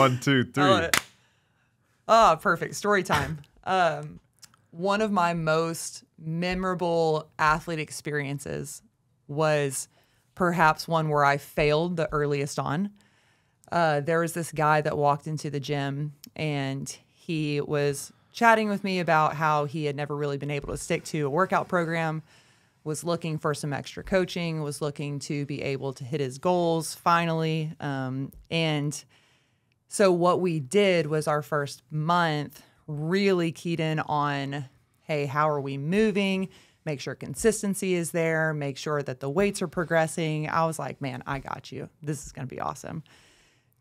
One, two, three. It. Oh, perfect. Story time. Um, one of my most memorable athlete experiences was perhaps one where I failed the earliest on. Uh, there was this guy that walked into the gym and he was chatting with me about how he had never really been able to stick to a workout program, was looking for some extra coaching, was looking to be able to hit his goals finally. Um, and so, what we did was our first month really keyed in on hey, how are we moving? Make sure consistency is there, make sure that the weights are progressing. I was like, man, I got you. This is going to be awesome.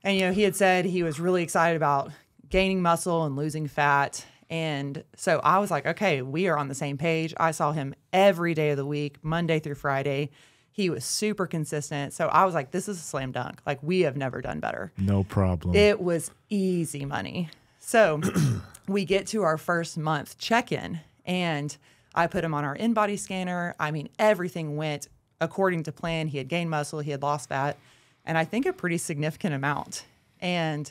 And, you know, he had said he was really excited about gaining muscle and losing fat. And so I was like, okay, we are on the same page. I saw him every day of the week, Monday through Friday. He was super consistent. So I was like, this is a slam dunk. Like, we have never done better. No problem. It was easy money. So we get to our first month check in, and I put him on our InBody scanner. I mean, everything went according to plan. He had gained muscle, he had lost fat, and I think a pretty significant amount. And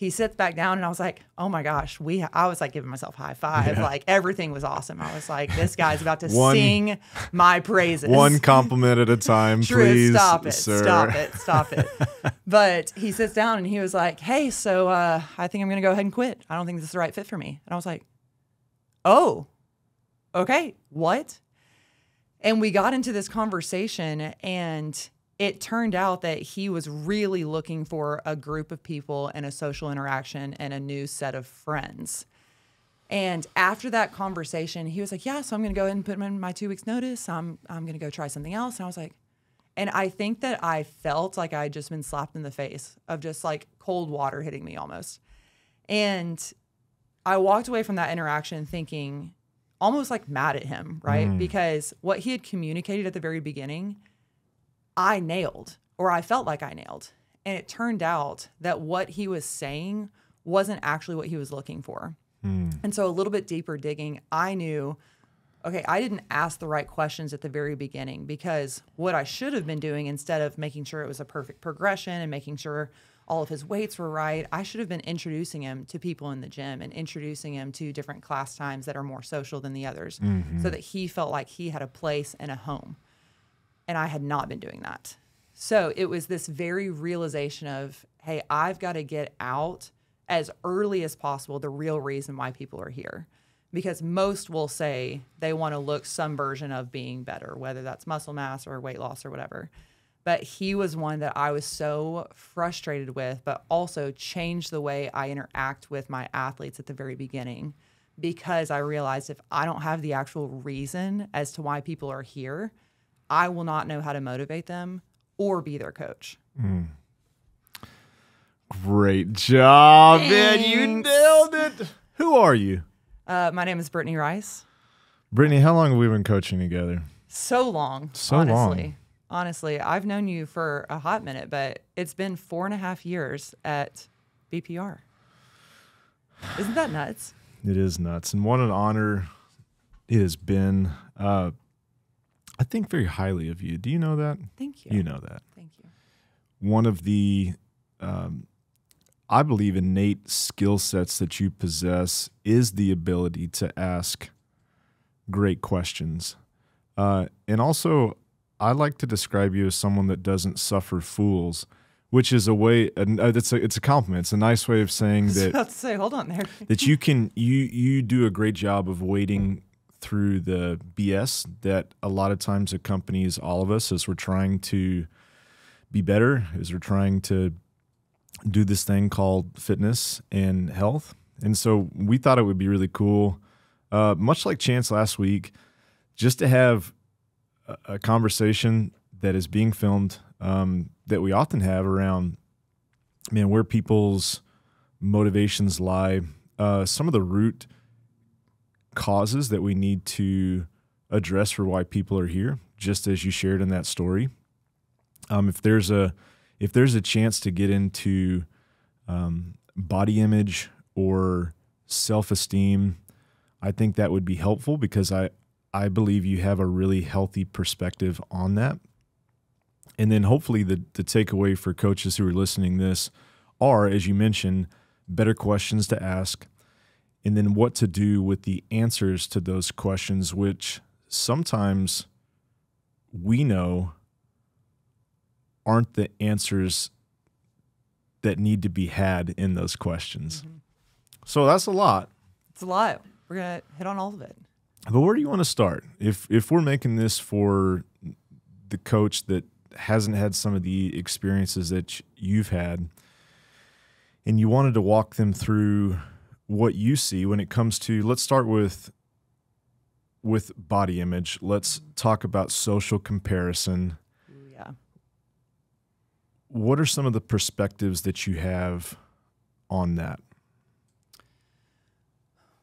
he sits back down and I was like, oh my gosh, we, I was like giving myself high five. Yeah. Like everything was awesome. I was like, this guy's about to One- sing my praises. One compliment at a time, please. stop it, sir. stop it, stop it. but he sits down and he was like, "Hey, so uh, I think I'm going to go ahead and quit. I don't think this is the right fit for me." And I was like, "Oh, okay, what?" And we got into this conversation, and it turned out that he was really looking for a group of people and a social interaction and a new set of friends. And after that conversation, he was like, "Yeah, so I'm going to go ahead and put him in my two weeks notice. I'm I'm going to go try something else." And I was like, and I think that I felt like I had just been slapped in the face of just like cold water hitting me almost. And I walked away from that interaction thinking almost like mad at him, right? Mm. Because what he had communicated at the very beginning, I nailed, or I felt like I nailed. And it turned out that what he was saying wasn't actually what he was looking for. Hmm. And so a little bit deeper digging, I knew okay, I didn't ask the right questions at the very beginning because what I should have been doing instead of making sure it was a perfect progression and making sure all of his weights were right, I should have been introducing him to people in the gym and introducing him to different class times that are more social than the others mm-hmm. so that he felt like he had a place and a home. And I had not been doing that. So it was this very realization of, hey, I've got to get out as early as possible the real reason why people are here. Because most will say they want to look some version of being better, whether that's muscle mass or weight loss or whatever. But he was one that I was so frustrated with, but also changed the way I interact with my athletes at the very beginning because I realized if I don't have the actual reason as to why people are here, I will not know how to motivate them or be their coach. Great job, man. You nailed it. Who are you? Uh, my name is Brittany Rice. Brittany, how long have we been coaching together? So long. So honestly. long. Honestly, I've known you for a hot minute, but it's been four and a half years at BPR. Isn't that nuts? It is nuts. And what an honor it has been. Uh, I think very highly of you. Do you know that? Thank you. You know that. Thank you. One of the, um, I believe, innate skill sets that you possess is the ability to ask great questions. Uh, and also, I like to describe you as someone that doesn't suffer fools, which is a way, and uh, it's a, it's a compliment. It's a nice way of saying that about to say, hold on there. that you can you you do a great job of wading through the BS that a lot of times accompanies all of us as we're trying to be better, as we're trying to do this thing called fitness and health. And so we thought it would be really cool, uh, much like Chance last week, just to have a, conversation that is being filmed um, that we often have around, man, where people's motivations lie, uh, some of the root causes that we need to address for why people are here, just as you shared in that story. Um, if there's a if there's a chance to get into um, body image or self esteem, I think that would be helpful because I I believe you have a really healthy perspective on that. And then hopefully the the takeaway for coaches who are listening this are, as you mentioned, better questions to ask, and then what to do with the answers to those questions, which sometimes we know aren't the answers that need to be had in those questions. Mm-hmm. So that's a lot. It's a lot. We're gonna hit on all of it. But where do you want to start? If if we're making this for the coach that hasn't had some of the experiences that you've had, and you wanted to walk them through what you see when it comes to let's start with with body image. Let's talk about social comparison. Yeah. What are some of the perspectives that you have on that?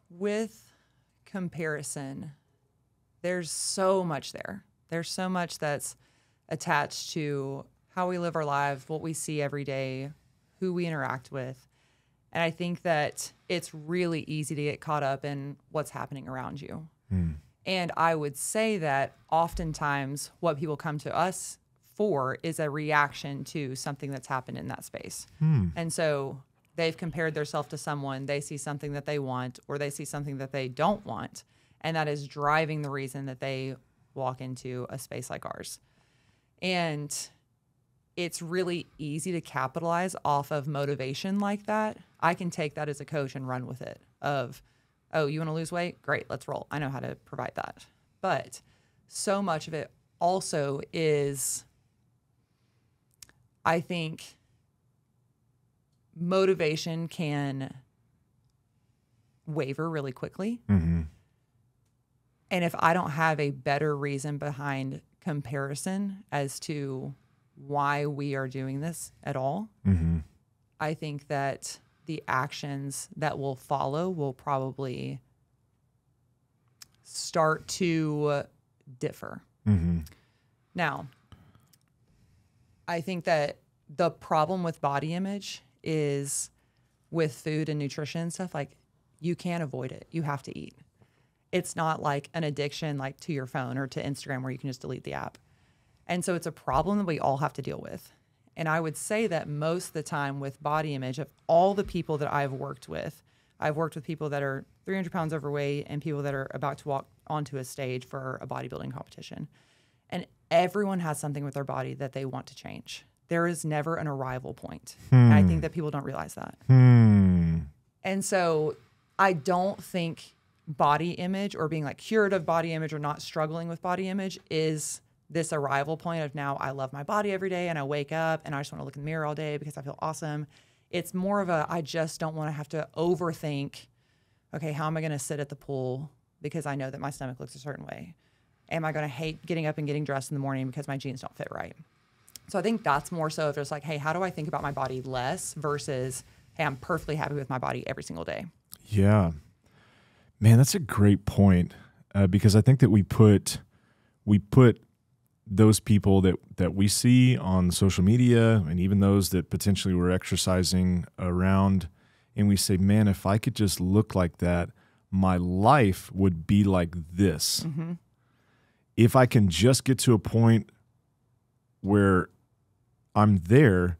With comparison, there's so much there. There's so much that's attached to how we live our lives, what we see every day, who we interact with. And I think that it's really easy to get caught up in what's happening around you. Mm. And I would say that oftentimes what people come to us for is a reaction to something that's happened in that space. Hmm. And so they've compared themselves to someone, they see something that they want, or they see something that they don't want. And that is driving the reason that they walk into a space like ours. And it's really easy to capitalize off of motivation like that. I can take that as a coach and run with it of, oh, you want to lose weight? Great, let's roll. I know how to provide that. But so much of it also is, I think, motivation can waver really quickly. Mm-hmm. And if I don't have a better reason behind comparison as to why we are doing this at all, mm-hmm. I think that the actions that will follow will probably start to differ. Mm-hmm. Now, I think that the problem with body image is with food and nutrition and stuff, like you can't avoid it. You have to eat. It's not like an addiction like to your phone or to Instagram where you can just delete the app. And so it's a problem that we all have to deal with. And I would say that most of the time with body image, of all the people that I've worked with, I've worked with people that are 300 pounds overweight and people that are about to walk onto a stage for a bodybuilding competition. And everyone has something with their body that they want to change. There is never an arrival point. Hmm. I think that people don't realize that. Hmm. And so I don't think body image or being like cured of body image or not struggling with body image is this arrival point of now I love my body every day and I wake up and I just want to look in the mirror all day because I feel awesome. It's more of a I just don't want to have to overthink, okay, how am I going to sit at the pool because I know that my stomach looks a certain way? Am I going to hate getting up and getting dressed in the morning because my jeans don't fit right? So I think that's more so just like, hey, how do I think about my body less versus, hey, I'm perfectly happy with my body every single day. Yeah. Man, that's a great point uh, because I think that we put we put those people that that we see on social media and even those that potentially we're exercising around and we say man if i could just look like that my life would be like this mm-hmm. if i can just get to a point where i'm there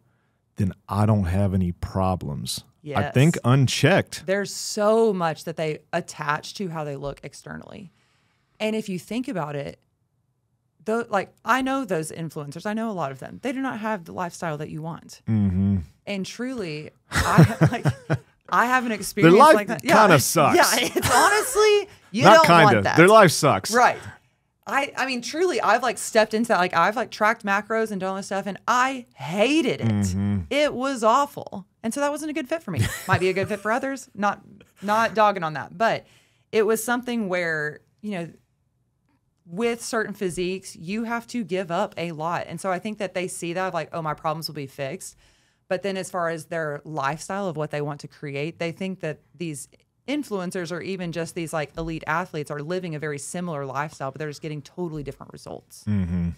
then i don't have any problems yes. i think unchecked there's so much that they attach to how they look externally and if you think about it like I know those influencers. I know a lot of them. They do not have the lifestyle that you want. Mm-hmm. And truly, I like I have an experience Their life like that. Yeah, kind of sucks. Yeah, it's honestly you not don't kinda. want that. Their life sucks. Right. I I mean truly I've like stepped into that like I've like tracked macros and done all this stuff and I hated it. Mm-hmm. It was awful. And so that wasn't a good fit for me. Might be a good fit for others. Not not dogging on that. But it was something where, you know, with certain physiques, you have to give up a lot. And so I think that they see that like, oh, my problems will be fixed. But then as far as their lifestyle of what they want to create, they think that these influencers or even just these like elite athletes are living a very similar lifestyle, but they're just getting totally different results. Mm-hmm.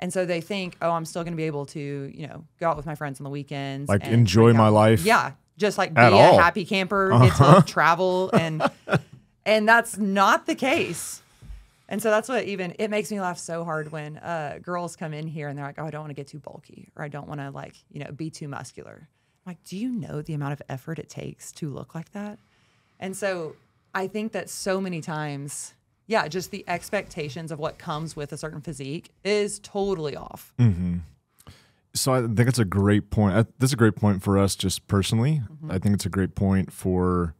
And so they think, oh, I'm still going to be able to, you know, go out with my friends on the weekends, like enjoy my life. Yeah, just like be all. a happy camper, uh-huh. get to uh-huh. travel, and and that's not the case. And so that's what even it makes me laugh so hard when uh, girls come in here and they're like, "Oh, I don't want to get too bulky, or I don't want to like you know be too muscular." like, do you know the amount of effort it takes to look like that? And so I think that so many times, yeah, just the expectations of what comes with a certain physique is totally off. Mm-hmm. So I think it's a great point. Uh, I, that's a great point for us, just personally. Mm-hmm. I think it's a great point for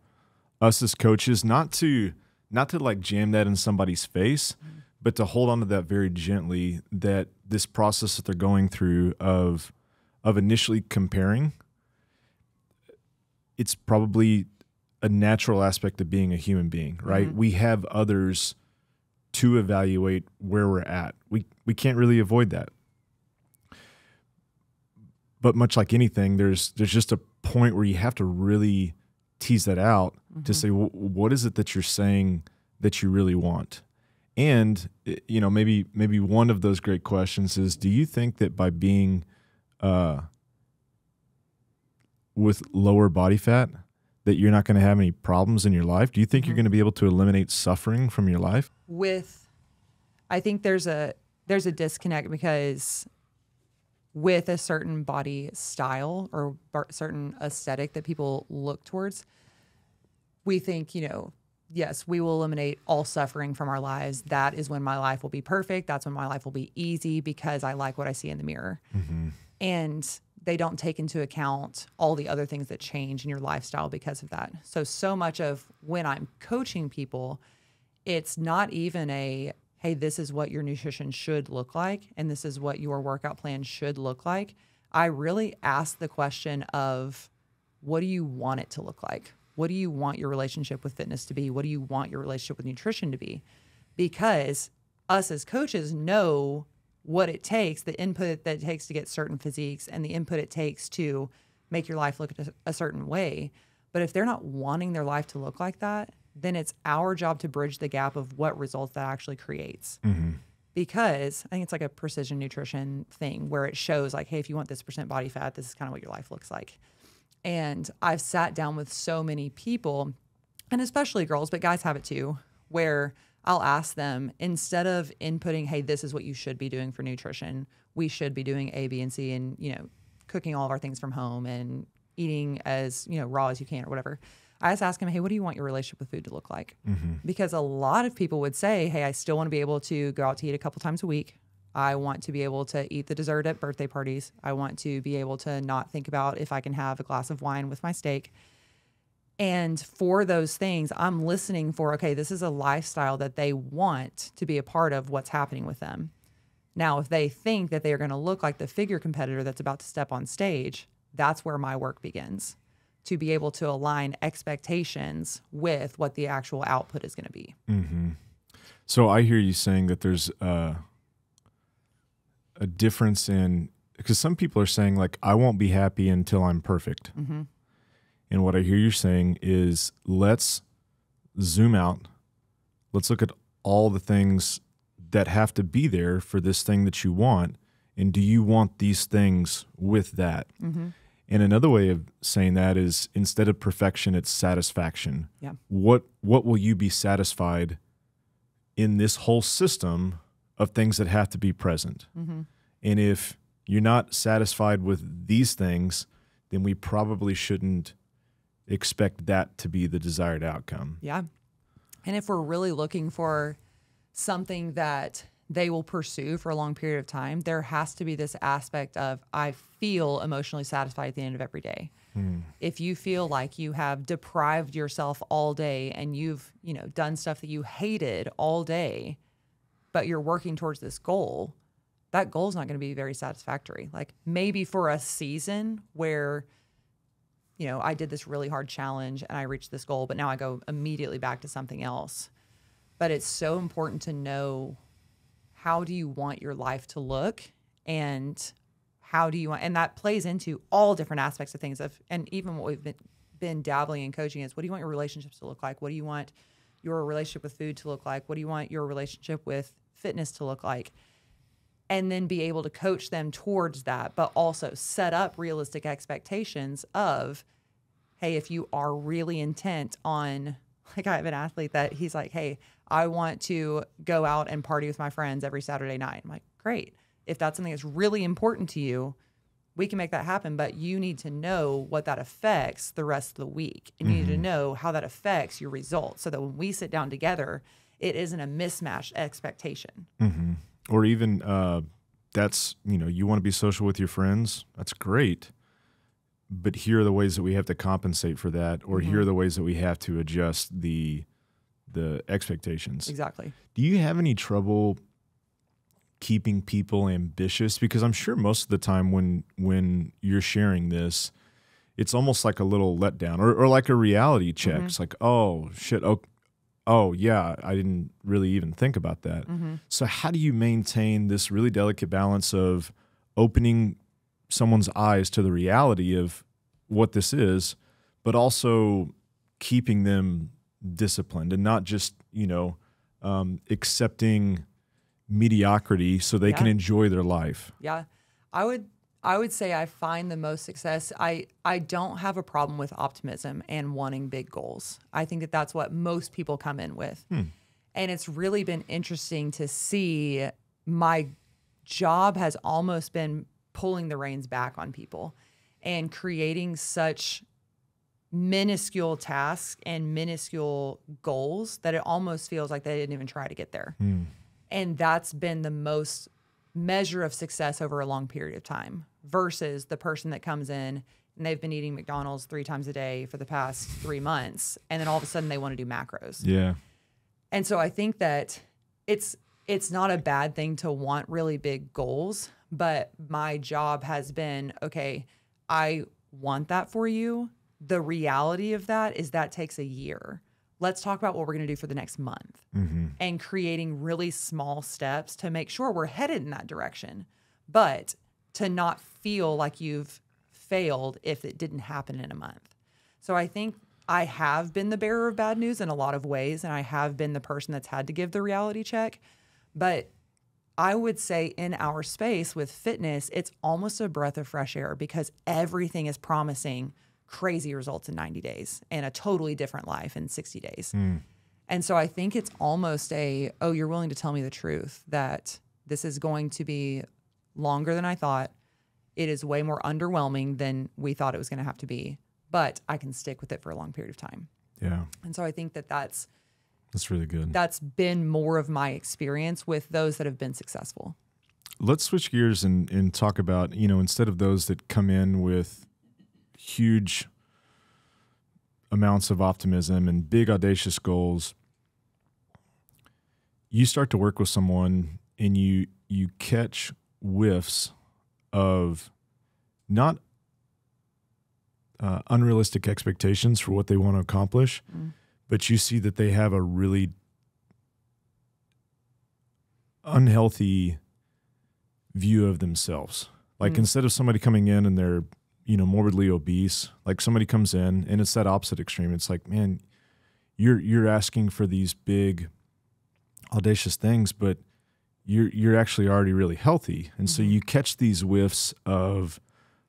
us as coaches, not to not to like jam that in somebody's face, mm-hmm. but to hold on to that very gently. That this process that they're going through of of initially comparing, it's probably a natural aspect of being a human being, right? Mm-hmm. We have others to evaluate where we're at. We we can't really avoid that but much like anything there's there's just a point where you have to really tease that out to mm-hmm. say "Wh- what is it that you're saying that you really want? And eh, you know maybe maybe one of those great questions is do you think that by being uh with lower body fat that you're not going to have any problems in your life? Do you think you're mm-hmm. going to be able to eliminate suffering from your life? With I think there's a there's a disconnect because with a certain body style or bar- certain aesthetic that people look towards, we think, you know, yes, we will eliminate all suffering from our lives. That is when my life will be perfect. That's when my life will be easy because I like what I see in the mirror. Mm-hmm. And they don't take into account all the other things that change in your lifestyle because of that. So, so much of when I'm coaching people, it's not even a hey this is what your nutrition should look like and this is what your workout plan should look like i really ask the question of what do you want it to look like what do you want your relationship with fitness to be what do you want your relationship with nutrition to be because us as coaches know what it takes the input that it takes to get certain physiques and the input it takes to make your life look a, certain way but if they're not wanting their life to look like that then it's our job to bridge the gap of what results that actually creates. Mm-hmm. Because I think it's like a precision nutrition thing where it shows, like, hey, if you want this percent body fat, this is kind of what your life looks like. And I've sat down with so many people, and especially girls, but guys have it too, where I'll ask them instead of inputting, hey, this is what you should be doing for nutrition, we should be doing A, B, and C, and, you know, cooking all of our things from home and eating as, you know, raw as you can or whatever. I just ask them, hey, what do you want your relationship with food to look like? Mm-hmm. Because a lot of people would say, hey, I still want to be able to go out to eat a couple times a week. I want to be able to eat the dessert at birthday parties. I want to be able to not think about if I can have a glass of wine with my steak. And for those things, I'm listening for, okay, this is a lifestyle that they want to be a part of what's happening with them. Now, if they think that they are going to look like the figure competitor that's about to step on stage, that's where my work begins to be able to align expectations with what the actual output is going to be. So I hear you saying that there's uh, a difference in because some people are saying like I won't be happy until I'm perfect, mm-hmm. and what I hear you saying is let's zoom out, let's look at all the things that have to be there for this thing that you want, and do you want these things with that? Mm-hmm. And another way of saying that is instead of perfection, it's satisfaction. Yeah. What what will you be satisfied in this whole system of things that have to be present. Mm-hmm. And if you're not satisfied with these things, then we probably shouldn't expect that to be the desired outcome. Yeah. And if we're really looking for something that they will pursue for a long period of time, there has to be this aspect of I feel emotionally satisfied at the end of every day. Hmm. If you feel like you have deprived yourself all day and you've, you know, done stuff that you hated all day, but you're working towards this goal, that goal is not going to be very satisfactory. Like maybe for a season where you know, I did this really hard challenge and I reached this goal, but now I go immediately back to something else. But it's so important to know how do you want your life to look and how do you want and that plays into all different aspects of things of and even what we've been been dabbling in coaching is what do you want your relationships to look like? What do you want your relationship with food to look like? What do you want your relationship with fitness to look like? and then be able to coach them towards that, but also set up realistic expectations of, hey, if you are really intent on, like I have an athlete that he's like, hey, I want to go out and party with my friends every Saturday night. I'm like, great. If that's something that's really important to you, we can make that happen, but you need to know what that affects the rest of the week. And you need to mm-hmm. know how that affects your results so that when we sit down together, it isn't a mismatched expectation. Mm-hmm. or even uh, that's you know you want to be social with your friends that's great but here are the ways that we have to compensate for that or here are mm-hmm. the ways that we have to adjust the the expectations Exactly. do you have any trouble keeping people ambitious because i'm sure most of the time when when you're sharing this it's almost like a little letdown or, or like a reality check it's like oh shit oh, oh yeah i didn't really even think about that. So how do you maintain this really delicate balance of opening someone's eyes to the reality of what this is but also keeping them disciplined and not just you know um, accepting mediocrity so they can enjoy their life Yeah. I would I would say I find the most success. I I don't have a problem with optimism and wanting big goals. I think that that's what most people come in with. Hmm. And it's really been interesting to see my job has almost been pulling the reins back on people and creating such minuscule tasks and minuscule goals that it almost feels like they didn't even try to get there. Hmm. And that's been the most measure of success over a long period of time versus the person that comes in and they've been eating McDonald's three times a day for the past three months. And then all of a sudden they want to do macros. yeah And so I think that it's it's not a bad thing to want really big goals, but my job has been okay, I want that for you. The reality of that is that takes a year. Let's talk about what we're going to do for the next month mm-hmm. and creating really small steps to make sure we're headed in that direction, but to not feel like you've failed if it didn't happen in a month. So I think I have been the bearer of bad news in a lot of ways, and I have been the person that's had to give the reality check. But I would say in our space with fitness, it's almost a breath of fresh air because everything is promising crazy results in 90 days and a totally different life in 60 days. Hmm. And so I think it's almost a, oh, you're willing to tell me the truth that this is going to be longer than I thought. It is way more underwhelming than we thought it was going to have to be, but I can stick with it for a long period of time. yeah And so I think that that's that's really good that's been more of my experience with those that have been successful. let's switch gears and, and talk about you know instead of those that come in with huge amounts of optimism and big audacious goals you start to work with someone and you you catch whiffs of not uh, unrealistic expectations for what they want to accomplish but you see that they have a really unhealthy view of themselves. Like instead of somebody coming in and they're, you know, morbidly obese, like somebody comes in and it's that opposite extreme. It's like, man, you're you're asking for these big audacious things, but you're you're actually already really healthy. And so you catch these whiffs of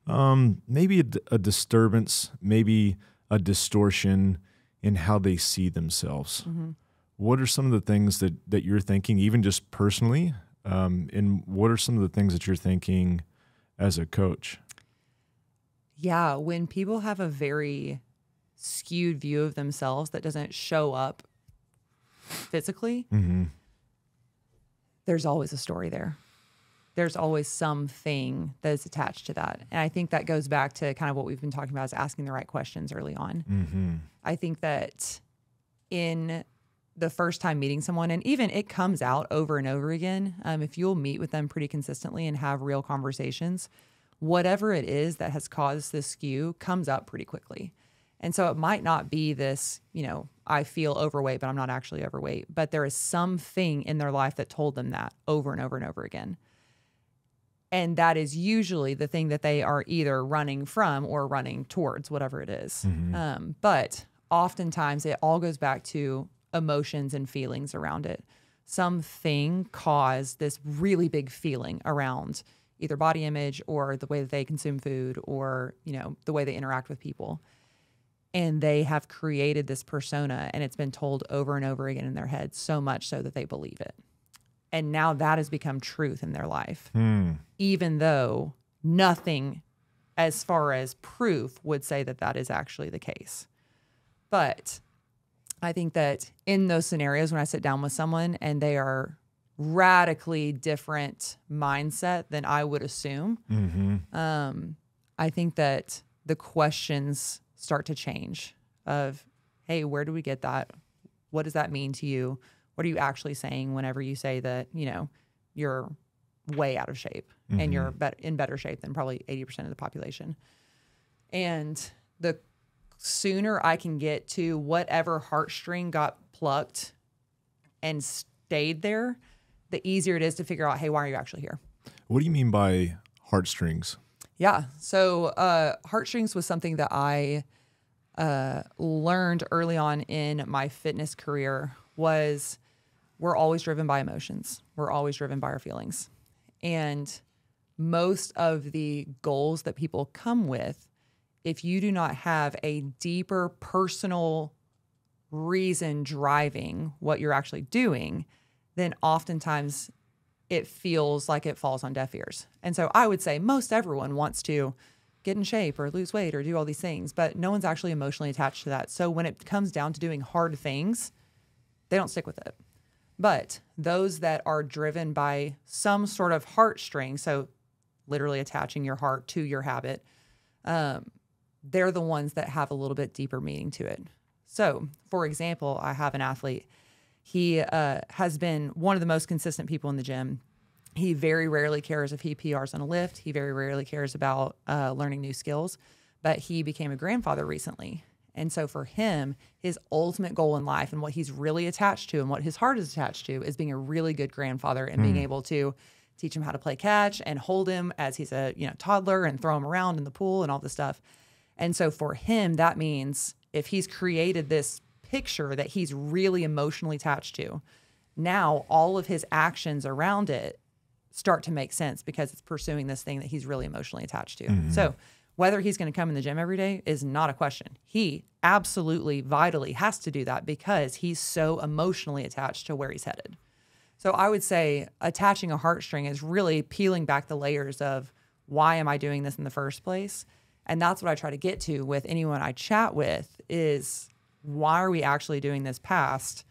um, maybe a disturbance, maybe a distortion in how they see themselves. What are some of the things that that you're thinking, even just personally, um, and what are some of the things that you're thinking as a coach? Yeah, when people have a very skewed view of themselves that doesn't show up physically, there's always a story there. There's always something that is attached to that. And I think that goes back to kind of what we've been talking about is asking the right questions early on. I think that in the first time meeting someone, and even it comes out over and over again, um, if you'll meet with them pretty consistently and have real conversations, whatever it is that has caused this skew comes up pretty quickly. And so it might not be this, you know, I feel overweight, but I'm not actually overweight. But there is something in their life that told them that over and over and over again. And that is usually the thing that they are either running from or running towards, whatever it is. Um, but oftentimes it all goes back to emotions and feelings around it. Something caused this really big feeling around either body image or the way that they consume food or, you know, the way they interact with people. And they have created this persona and it's been told over and over again in their head so much so that they believe it. And now that has become truth in their life hmm. even though nothing as far as proof, would say that that is actually the case. But I think that in those scenarios, when I sit down with someone and they are radically different mindset than I would assume, Mm-hmm. um, I think that the questions start to change of, hey, where do we get that? What does that mean to you? What are you actually saying whenever you say that, you know, you're way out of shape and you're bet- in better shape than probably 80% of the population? And the sooner I can get to whatever heartstring got plucked and stayed there, the easier it is to figure out, hey, why are you actually here? What do you mean by heartstrings? Yeah. So uh, heartstrings was something that I uh, learned early on in my fitness career was we're always driven by emotions. We're always driven by our feelings. And most of the goals that people come with, if you do not have a deeper personal reason driving what you're actually doing, then oftentimes it feels like it falls on deaf ears. And so I would say most everyone wants to get in shape or lose weight or do all these things, but no one's actually emotionally attached to that. So when it comes down to doing hard things, they don't stick with it. But those that are driven by some sort of heartstring, so literally attaching your heart to your habit, um, they're the ones that have a little bit deeper meaning to it. So, for example, I have an athlete. He uh, has been one of the most consistent people in the gym. He very rarely cares if he PRs on a lift. He very rarely cares about uh, learning new skills. But he became a grandfather recently. And so for him, his ultimate goal in life and what he's really attached to and what his heart is attached to is being a really good grandfather and being able to teach him how to play catch and hold him as he's a you know toddler and throw him around in the pool and all this stuff. And so for him, that means if he's created this picture that he's really emotionally attached to, now all of his actions around it start to make sense because it's pursuing this thing that he's really emotionally attached to. Mm-hmm. So whether he's going to come in the gym every day is not a question. He absolutely vitally has to do that because he's so emotionally attached to where he's headed. So I would say attaching a heartstring is really peeling back the layers of why am I doing this in the first place? And that's what I try to get to with anyone I chat with is why are we actually doing this past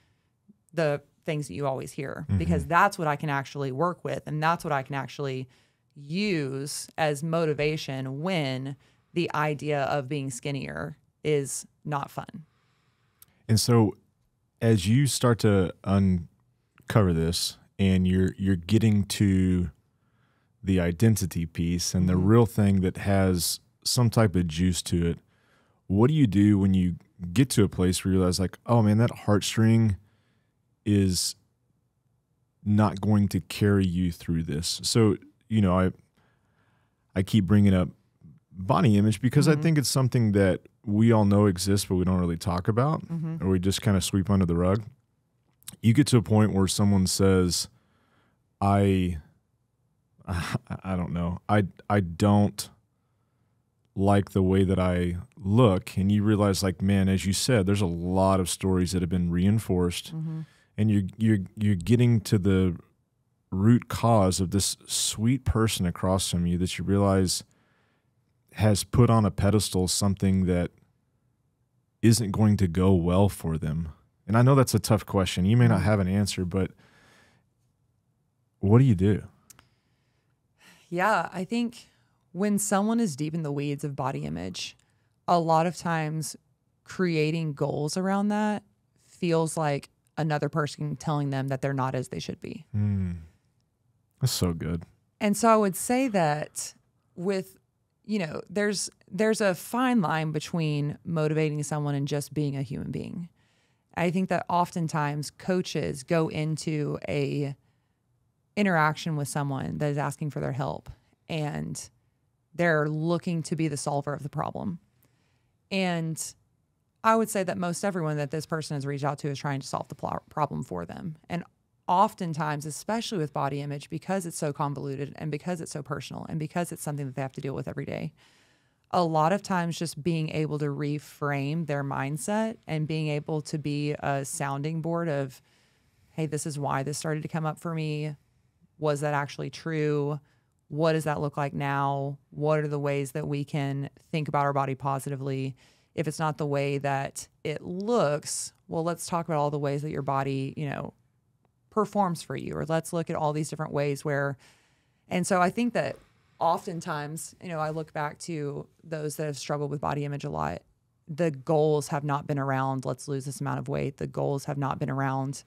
the things that you always hear? Mm-hmm. Because that's what I can actually work with and that's what I can actually use as motivation when the idea of being skinnier is not fun. And so, as you start to uncover this, and you're you're getting to the identity piece and the mm-hmm. real thing that has some type of juice to it, what do you do when you get to a place where you realize, like, oh man, that heartstring is not going to carry you through this? So, you know, I I keep bringing up body image because I mm-hmm. think it's something that we all know exists, but we don't really talk about, mm-hmm. or we just kind of sweep under the rug. You get to a point where someone says, "I, I don't know, I I don't like the way that I look," and you realize, like, man, as you said, there's a lot of stories that have been reinforced, mm-hmm. and you're you're you're getting to the root cause of this sweet person across from you that you realize has put on a pedestal something that isn't going to go well for them. And I know that's a tough question. You may not mm-hmm. have an answer, but what do you do? Yeah, I think when someone is deep in the weeds of body image, a lot of times creating goals around that feels like another person telling them that they're not as they should be. Hmm. That's so good. And so I would say that with you know, there's there's a fine line between motivating someone and just being a human being. I think that oftentimes coaches go into a interaction with someone that is asking for their help and they're looking to be the solver of the problem. And I would say that most everyone that this person has reached out to is trying to solve the problem for them. And oftentimes, especially with body image, because it's so convoluted and because it's so personal and because it's something that they have to deal with every day, a lot of times just being able to reframe their mindset and being able to be a sounding board of, hey, this is why this started to come up for me. Was that actually true? What does that look like now? What are the ways that we can think about our body positively? If it's not the way that it looks, well, let's talk about all the ways that your body, you know, performs for you, or let's look at all these different ways where, and so I think that oftentimes, you know, I look back to those that have struggled with body image a lot. The goals have not been around, let's lose this amount of weight. The goals have not been around,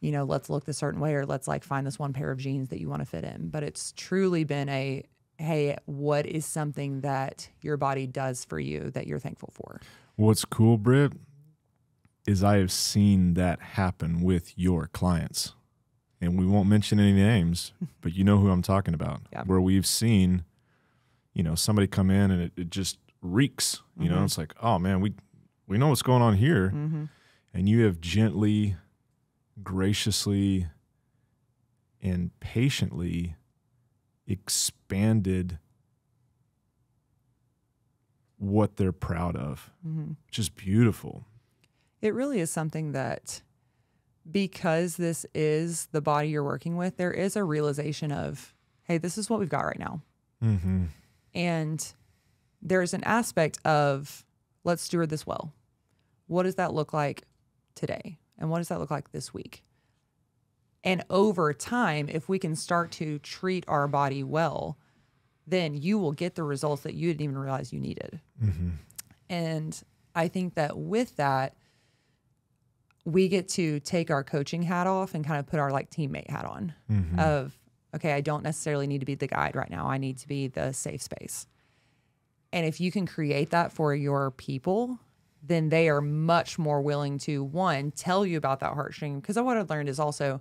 you know, let's look this certain way or let's like find this one pair of jeans that you want to fit in. But it's truly been a, hey, what is something that your body does for you that you're thankful for? What's cool, Britt, is I have seen that happen with your clients. And we won't mention any names, but you know who I'm talking about. Yeah. Where we've seen, you know, somebody come in and it, it just reeks. You know, it's like, oh man, we we know what's going on here. Mm-hmm. And you have gently, graciously, and patiently expanded what they're proud of, Mm-hmm. which is beautiful. It really is something that because this is the body you're working with, there is a realization of, hey, this is what we've got right now. Mm-hmm. And there's an aspect of let's steward this well. What does that look like today? And what does that look like this week? And over time, if we can start to treat our body well, then you will get the results that you didn't even realize you needed. Mm-hmm. And I think that with that, we get to take our coaching hat off and kind of put our like teammate hat on Mm-hmm. of, okay, I don't necessarily need to be the guide right now. I need to be the safe space. And if you can create that for your people, then they are much more willing to one tell you about that heartstring. Because what I've learned is also,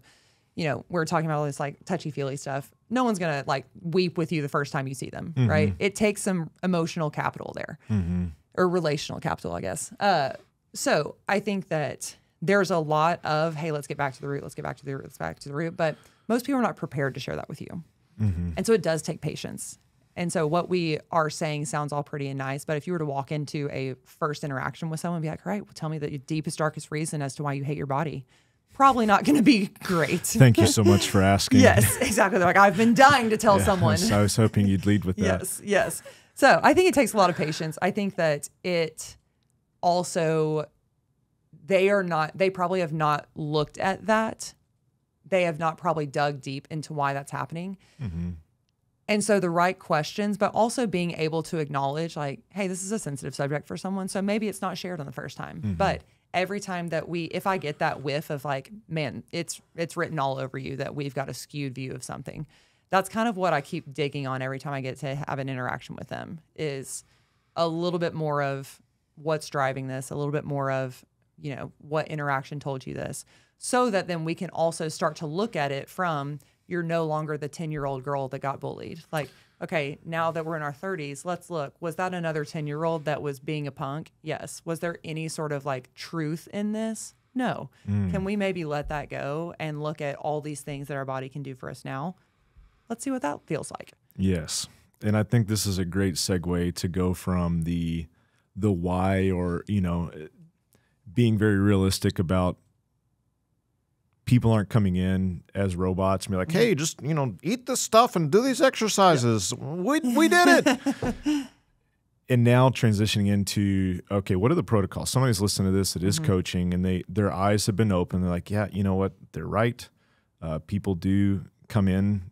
you know, we're talking about all this like touchy feely stuff. No one's gonna like weep with you the first time you see them, right? It takes some emotional capital there Mm-hmm. or relational capital, I guess. Uh, so I think that there's a lot of, hey, let's get back to the root, let's get back to the root, let's back to the root. But most people are not prepared to share that with you. And so it does take patience. And so what we are saying sounds all pretty and nice, but if you were to walk into a first interaction with someone and be like, all right, well, tell me the deepest, darkest reason as to why you hate your body, probably not going to be great. Thank you so much for asking. yes, exactly. They're like, I've been dying to tell Yeah, someone. So I was hoping you'd lead with that. Yes, yes. So I think it takes a lot of patience. I think that it also, they are not, they probably have not looked at that. They have not probably dug deep into why that's happening. Mm-hmm. And so the right questions, but also being able to acknowledge, like, hey, this is a sensitive subject for someone. So maybe it's not shared on the first time. Mm-hmm. But every time that we, if I get that whiff of like, man, it's it's written all over you that we've got a skewed view of something. That's kind of what I keep digging on every time I get to have an interaction with them is a little bit more of what's driving this, a little bit more of, you know, what interaction told you this, so that then we can also start to look at it from you're no longer the 10 year old girl that got bullied. Like, okay, now that we're in our 30s, let's look. Was that another 10 year old that was being a punk? Yes. Was there any sort of like truth in this? No. Hmm. Can we maybe let that go and look at all these things that our body can do for us now? Let's see what that feels like. Yes. And I think this is a great segue to go from the the why or, you know, eh, being very realistic about people aren't coming in as robots and be like, "Hey, mm-hmm. just, you know, eat this stuff and do these exercises. We we did it." and now transitioning into okay, what are the protocols? Somebody's listening to this that is mm-hmm. coaching and they their eyes have been open. They're like, "Yeah, you know what? They're right. Uh, people do come in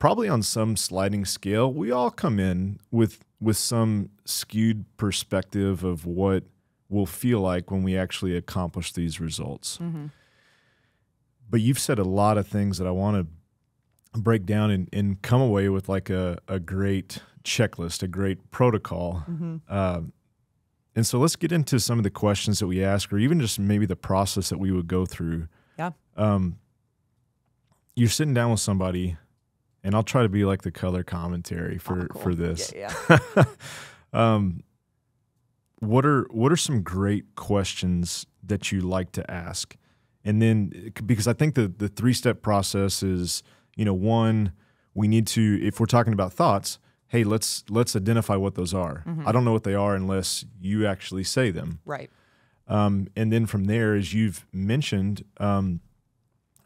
probably on some sliding scale, we all come in with with some skewed perspective of what will feel like when we actually accomplish these results. Mm-hmm. But you've said a lot of things that I want to break down and, and come away with like a, a great checklist, a great protocol. Um, and so let's get into some of the questions that we ask, or even just maybe the process that we would go through. Yeah. Um, you're sitting down with somebody, and I'll try to be like the color commentary for Oh, cool. for this. Yeah, yeah. Um, what are what are some great questions that you like to ask? And then because I think the the three step process is, you know, one, we need to if we're talking about thoughts, hey, let's let's identify what those are. I don't know what they are unless you actually say them. right. Um, and then from there, as you've mentioned, um,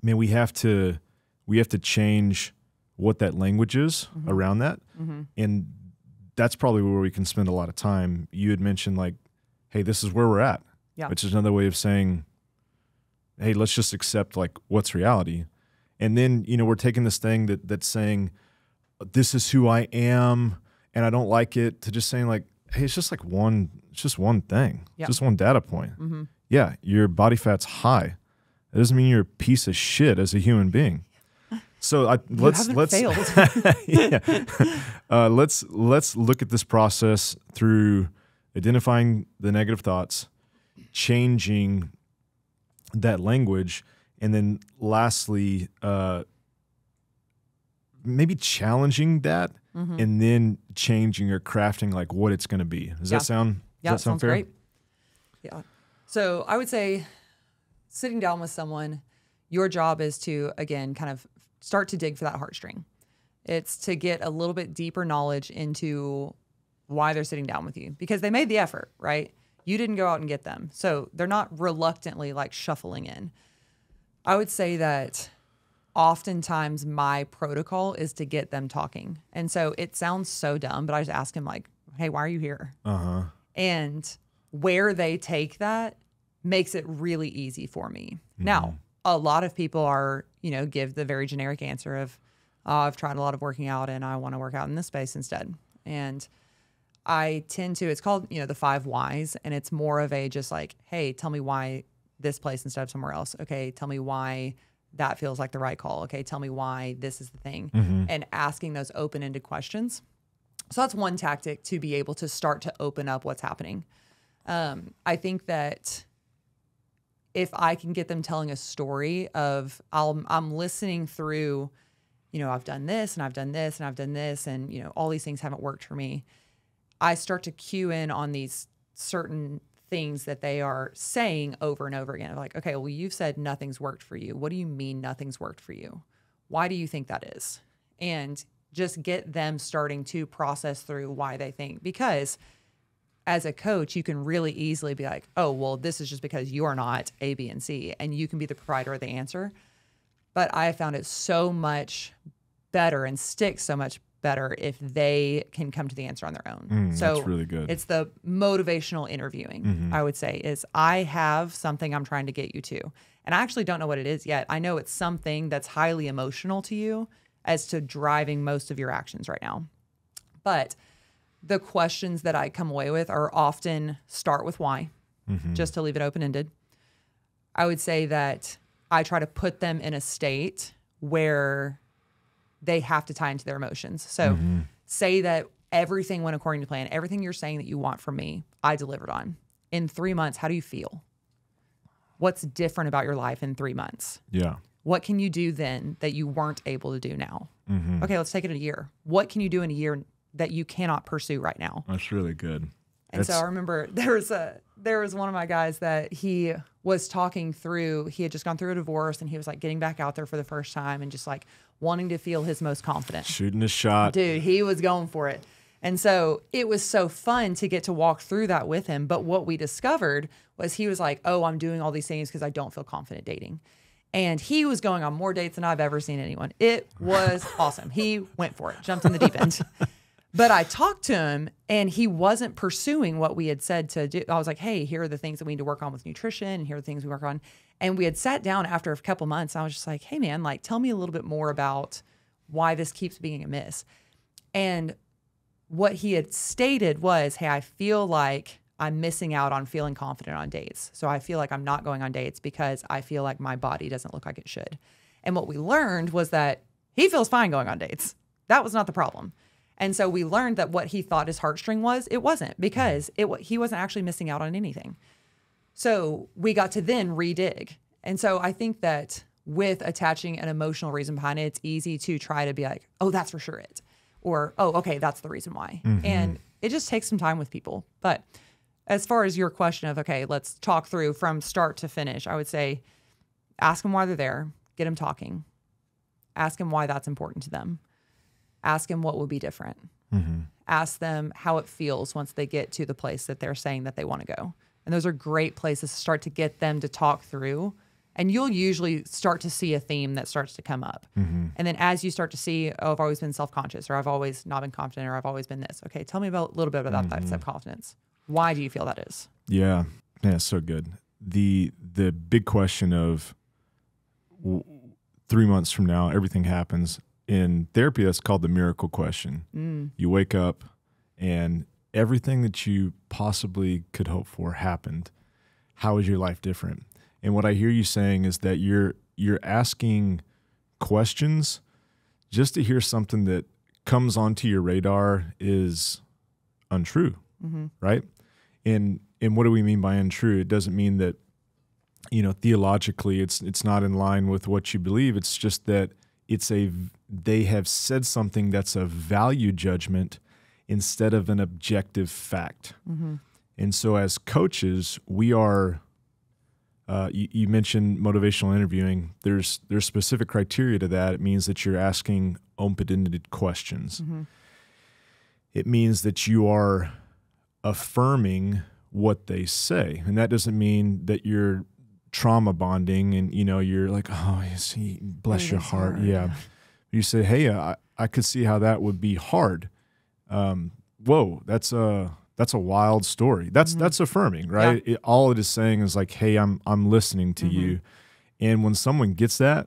mean, we have to we have to change what that language is Mm-hmm. around that. And that's probably where we can spend a lot of time. You had mentioned, like, hey, this is where we're at, Yeah. which is another way of saying, hey, let's just accept like what's reality. And then, you know, we're taking this thing that that's saying, this is who I am and I don't like it to just saying like, hey, it's just like one, it's just one thing, Yeah. just one data point. Yeah, your body fat's high. That doesn't mean you're a piece of shit as a human being. So I, let's let's yeah. uh, let's let's look at this process through identifying the negative thoughts, changing that language, and then lastly, uh, maybe challenging that, Mm-hmm. and then changing or crafting like what it's going to be. Does Yeah. that sound? Does Yeah, that sound fair? great. Yeah. So I would say sitting down with someone, your job is to, again, kind of start to dig for that heartstring. It's to get a little bit deeper knowledge into why they're sitting down with you because they made the effort, right? You didn't go out and get them. So they're not reluctantly like shuffling in. I would say that oftentimes my protocol is to get them talking. And so it sounds so dumb, but I just ask him like, "Hey, why are you here?" Uh huh. and where they take that makes it really easy for me. Now, a lot of people are, you know, give the very generic answer of, oh, I've tried a lot of working out and I want to work out in this space instead. And I tend to, it's called, you know, the five whys. And it's more of a just like, hey, tell me why this place instead of somewhere else. Okay. Tell me why that feels like the right call. Okay. Tell me why this is the thing. And asking those open ended questions. So that's one tactic to be able to start to open up what's happening. Um, I think that if I can get them telling a story of I'll, I'm listening through, you know, I've done this and I've done this and I've done this and you know all these things haven't worked for me. I start to cue in on these certain things that they are saying over and over again. Like, okay, well, you've said nothing's worked for you. What do you mean nothing's worked for you? Why do you think that is? And just get them starting to process through why they think because as a coach, you can really easily be like, oh, well, this is just because you're not A, B, and C, and you can be the provider of the answer. But I found it so much better and sticks so much better if they can come to the answer on their own. Mm, so that's really good. it's the motivational interviewing, I would say, is I have something I'm trying to get you to. And I actually don't know what it is yet. I know it's something that's highly emotional to you as to driving most of your actions right now. But the questions that I come away with are often start with why, just to leave it open ended. I would say that I try to put them in a state where they have to tie into their emotions. So say that everything went according to plan, everything you're saying that you want from me, I delivered on. In three months, how do you feel? What's different about your life in three months? Yeah. What can you do then that you weren't able to do now? Mm-hmm. Okay, let's take it a year. What can you do in a year that you cannot pursue right now? That's really good. And so I remember there was a there was one of my guys that he was talking through. He had just gone through a divorce and he was like getting back out there for the first time and just like wanting to feel his most confident. shooting a shot. Dude, he was going for it. And so it was so fun to get to walk through that with him. But what we discovered was he was like, Oh, I'm doing all these things because I don't feel confident dating. And he was going on more dates than I've ever seen anyone. It was awesome. He went for it, jumped in the deep end. But I talked to him and he wasn't pursuing what we had said to do. I was like, hey, here are the things that we need to work on with nutrition and here are the things we work on. And we had sat down after a couple months. I was just like, hey, man, like, tell me a little bit more about why this keeps being a miss. And what he had stated was, hey, I feel like I'm missing out on feeling confident on dates. So I feel like I'm not going on dates because I feel like my body doesn't look like it should. And what we learned was that he feels fine going on dates. That was not the problem. And so we learned that what he thought his heartstring was, it wasn't mm-hmm. because it he wasn't actually missing out on anything. So we got to then redig. And so I think that with attaching an emotional reason behind it, it's easy to try to be like, oh, that's for sure it. Or, oh, okay, that's the reason why. Mm-hmm. And it just takes some time with people. But as far as your question of, okay, let's talk through from start to finish, I would say ask them why they're there, get them talking, ask them why that's important to them, ask them what would be different, ask them how it feels once they get to the place that they're saying that they want to go. And those are great places to start to get them to talk through And you'll usually start to see a theme that starts to come up. Mm-hmm. And then as you start to see, oh, I've always been self conscious, or I've always not been confident, or I've always been this. Okay, tell me about a little bit about that Mm-hmm. self confidence. Why do you feel that is? Yeah, yeah, so good. the The big question of w- three months from now, everything happens in therapy. That's called the miracle question. Mm. You wake up, and everything that you possibly could hope for happened. How is your life different? And what I hear you saying is that you're you're asking questions just to hear something that comes onto your radar is untrue, Mm-hmm. right? And and what do we mean by untrue? It doesn't mean that you know theologically it's it's not in line with what you believe. It's just that it's a they have said something that's a value judgment instead of an objective fact. Mm-hmm. And so, as coaches, we are. Uh, you, you mentioned motivational interviewing. There's there's specific criteria to that. It means that you're asking open-ended questions. Mm-hmm. It means that you are affirming what they say, and that doesn't mean that you're trauma bonding and you know you're like, oh, yes, bless your heart, hard, yeah. Yeah. You say, hey, I, I could see how that would be hard. Um, whoa, that's a that's a wild story. That's Mhm. that's affirming, right? It, all it is saying is like, hey, I'm I'm listening to Mhm. you, and when someone gets that,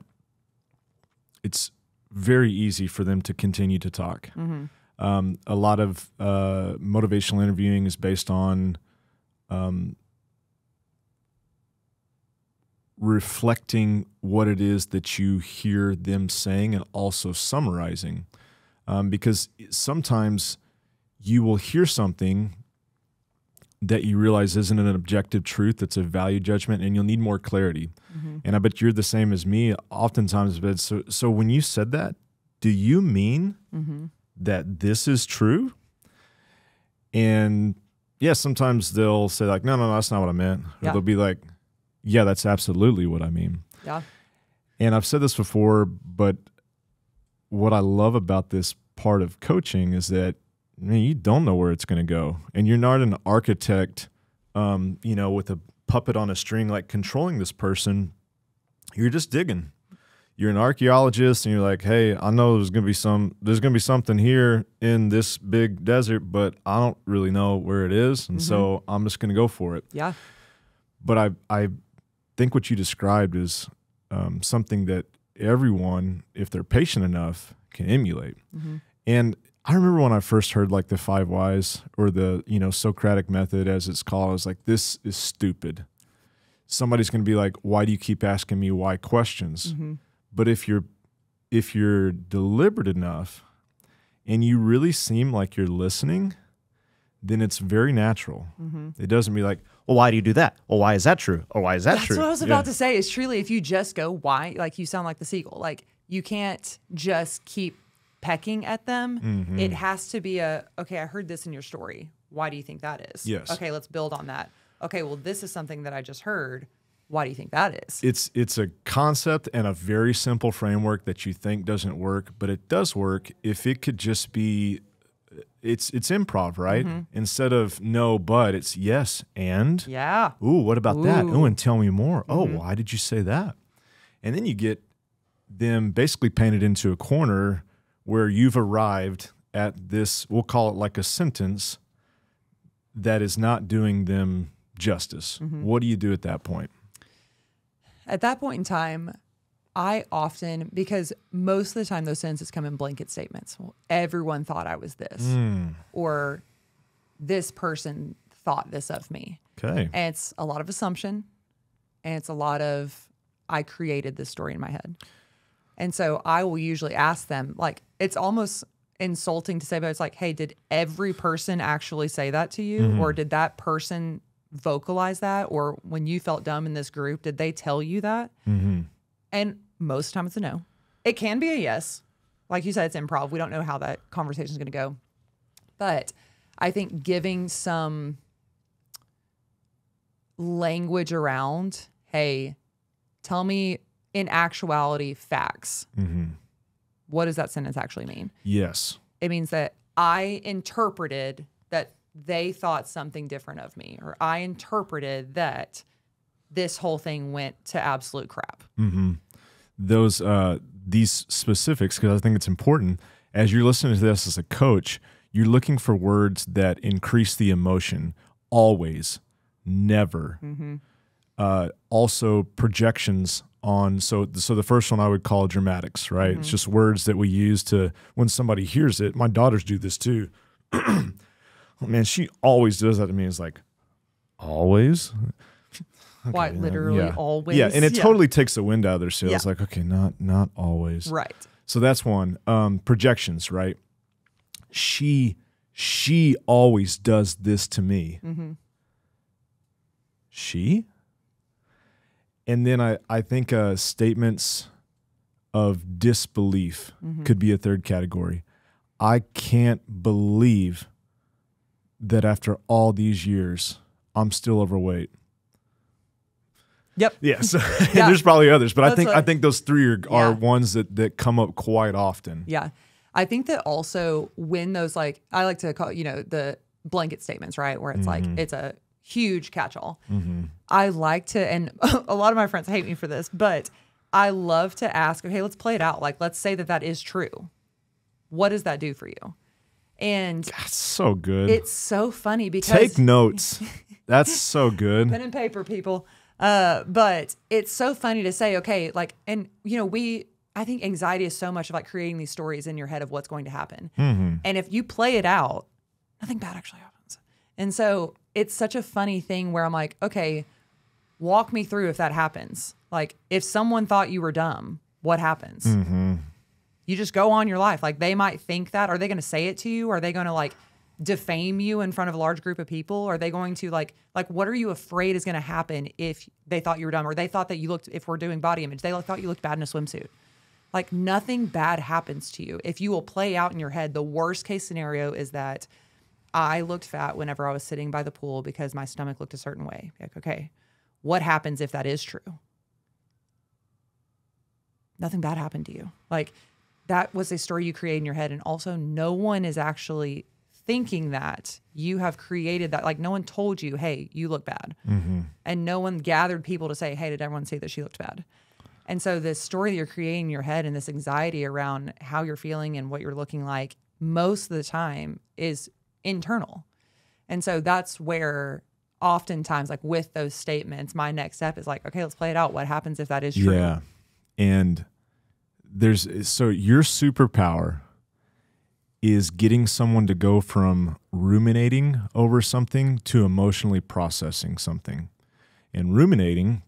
it's very easy for them to continue to talk. Mm-hmm. Um, a lot of uh, motivational interviewing is based on um, reflecting what it is that you hear them saying and also summarizing. Um, because sometimes you will hear something that you realize isn't an objective truth, it's a value judgment, and you'll need more clarity. Mm-hmm. And I bet you're the same as me. Oftentimes, but so so when you said that, do you mean Mm-hmm. that this is true? And yeah, sometimes they'll say like, no, no, no, that's not what I meant. Or Yeah. they'll be like, yeah, that's absolutely what I mean. Yeah. And I've said this before, but what I love about this part of coaching is that I mean, you don't know where it's going to go, and you're not an architect, um, you know, with a puppet on a string, like controlling this person. You're just digging. You're an archaeologist, and you're like, hey, I know there's going to be some, there's going to be something here in this big desert, but I don't really know where it is, and so I'm just going to go for it Yeah. but I I think what you described is um, something that everyone, if they're patient enough, can emulate. Mm-hmm. And I remember when I first heard like the five whys or the you know Socratic method as it's called, I was like, this is stupid. Somebody's going to be like, why do you keep asking me why questions? Mm-hmm. But if you're if you're deliberate enough and you really seem like you're listening, then it's very natural. Mm-hmm. It doesn't be like, Well, why do you do that? Well, why is that true? Or why is that That's true? what I was Yeah. about to say. Is truly, if you just go, why? Like you sound like the seagull. Like you can't just keep pecking at them. Mm-hmm. It has to be a okay. I heard this in your story. Why do you think that is? Yes. Okay, let's build on that. Okay, well, this is something that I just heard. Why do you think that is? it's it's a concept and a very simple framework that you think doesn't work, but it does work if it could just be it's it's improv, right? Mm-hmm. Instead of no, but it's yes and yeah. ooh, what about that? Ooh. Ooh, and tell me more. Oh, mm-hmm. why did you say that? And then you get them basically painted into a corner where you've arrived at this, we'll call it like a sentence that is not doing them justice. Mm-hmm. What do you do at that point? At that point in time, I often because most of the time those sentences come in blanket statements. Well, everyone thought I was this, Hmm. or this person thought this of me. Okay. And it's a lot of assumption and it's a lot of I created this story in my head. And so I will usually ask them, like, it's almost insulting to say, but it's like, hey, did every person actually say that to you? Or did that person vocalize that? Or when you felt dumb in this group, did they tell you that? Mm-hmm. And most times it's a no. It can be a yes. Like you said, it's improv. We don't know how that conversation is going to go. But I think giving some language around, hey, tell me in actuality facts. Mm-hmm. What does that sentence actually mean? Yes. It means that I interpreted that they thought something different of me, or I interpreted that this whole thing went to absolute crap. Those uh, these specifics because I think it's important. As you're listening to this as a coach, you're looking for words that increase the emotion. Always, never. Uh, also, projections on. So, so the first one I would call dramatics. Right? It's just words that we use to when somebody hears it. My daughters do this too. oh, man, she always does that to me. It's like always. Quite Yeah, literally yeah. always. Yeah, and it totally takes the wind out of their sails. Yeah. Like, okay, not not always. right. So that's one. Um, projections, right? She she always does this to me. She? And then I, I think uh, statements of disbelief could be a third category. I can't believe that after all these years, I'm still overweight. Yep. Yeah, so Yeah. there's probably others, but I That's think I think those three are, are Yeah. ones that that come up quite often. Yeah. I think that also when those like I like to call you know the blanket statements, right? Where it's like mm-hmm. it's a huge catch-all. Mm-hmm. I like to and a lot of my friends hate me for this, but I love to ask, okay, let's play it out. Like let's say that that is true. What does that do for you? And That's so good. it's so funny because Take notes. That's so good. pen and paper people uh but it's so funny to say okay like and you know we i think anxiety is so much of like creating these stories in your head of what's going to happen. And if you play it out nothing bad actually happens. And so it's such a funny thing where i'm like okay walk me through if that happens. Like if someone thought you were dumb what happens? You just go on your life. Like they might think that. Are they going to say it to you? Are they going to like defame you in front of a large group of people are they going to like like what are you afraid is going to happen if they thought you were dumb or they thought that you looked if we're doing body image they thought you looked bad in a swimsuit like nothing bad happens to you if you will play out in your head the worst case scenario is that i looked fat whenever i was sitting by the pool because my stomach looked a certain way like okay what happens if that is true nothing bad happened to you. Like that was a story you created in your head. And also, no one is actually thinking that you have created that. Like, no one told you, hey, you look bad. Mm-hmm. And no one gathered people to say, hey, did everyone see that she looked bad? And so, this story that you're creating in your head and this anxiety around how you're feeling and what you're looking like most of the time is internal. And so, that's where oftentimes, like with those statements, my next step is like, okay, let's play it out. What happens if that is true? Yeah. And there's so your superpower is getting someone to go from ruminating over something to emotionally processing something. And ruminating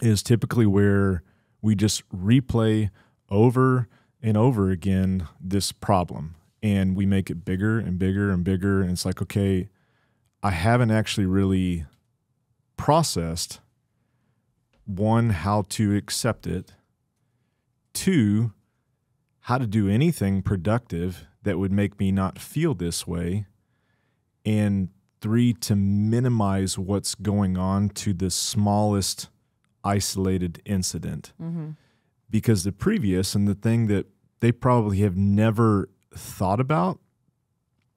is typically where we just replay over and over again this problem and we make it bigger and bigger and bigger and it's like okay I haven't actually really processed one, how to accept it, two, how to do anything productive that would make me not feel this way, and three, to minimize what's going on to the smallest isolated incident. Mm-hmm. Because the previous and the thing that they probably have never thought about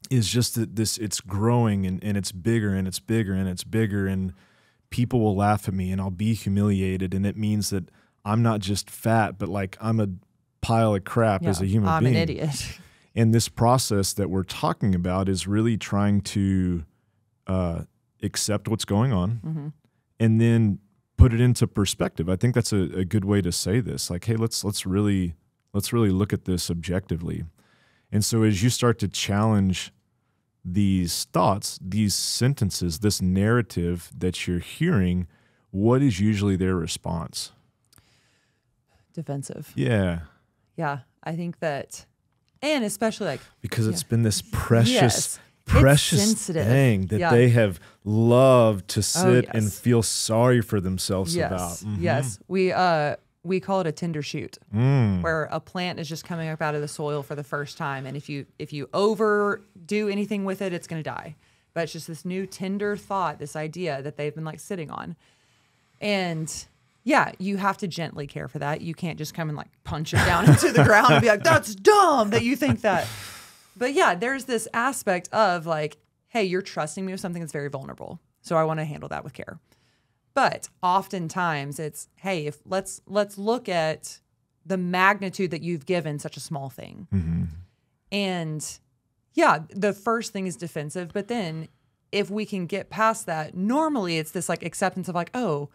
is just that this it's growing and, and it's bigger and it's bigger and it's bigger and people will laugh at me and I'll be humiliated and it means that I'm not just fat but like I'm a pile of crap as a Yeah, human I'm being. an idiot. And this process that we're talking about is really trying to uh, accept what's going on Mm-hmm. and then put it into perspective. I think that's a, a good way to say this. Like, hey, let's let's really let's really look at this objectively. And so as you start to challenge these thoughts, these sentences, this narrative that you're hearing, what is usually their response? Defensive. Yeah. Yeah. I think that, and especially like, because it's been this precious Yes. Precious thing that Yeah. they have loved to sit and yes. feel sorry for themselves yes, about Mhm. yes. We, uh, we call it a tender shoot Mm. where a plant is just coming up out of the soil for the first time. And if you, if you overdo anything with it, it's going to die. But it's just this new tender thought, this idea that they've been like sitting on. And yeah, you have to gently care for that. You can't just come and like punch it down into the ground and be like, that's dumb that you think that. But yeah, there's this aspect of like, hey, you're trusting me with something that's very vulnerable. So I want to handle that with care. But oftentimes it's, hey, if let's let's look at the magnitude that you've given such a small thing. Mm-hmm. And yeah, the first thing is defensive, but then if we can get past that, normally it's this like acceptance of like, oh,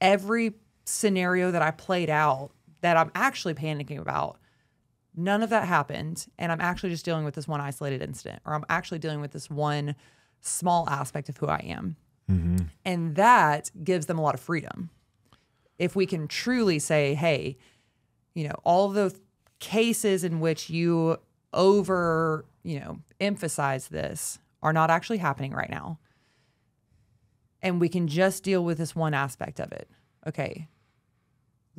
every scenario that I played out that I'm actually panicking about, none of that happened. And I'm actually just dealing with this one isolated incident, or I'm actually dealing with this one small aspect of who I am. Mm-hmm. And that gives them a lot of freedom. If we can truly say, hey, you know, all those cases in which you over, you know, emphasize this are not actually happening right now. And we can just deal with this one aspect of it. Okay.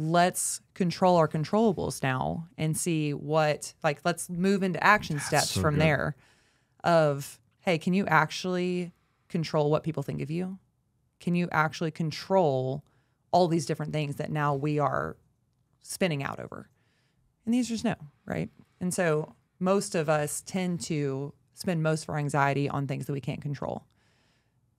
Let's control our controllables now and see what, like, let's move into action steps so from good. there of, hey, can you actually control what people think of you? Can you actually control all these different things that now we are spinning out over? And the answer is no, right? And so most of us tend to spend most of our anxiety on things that we can't control.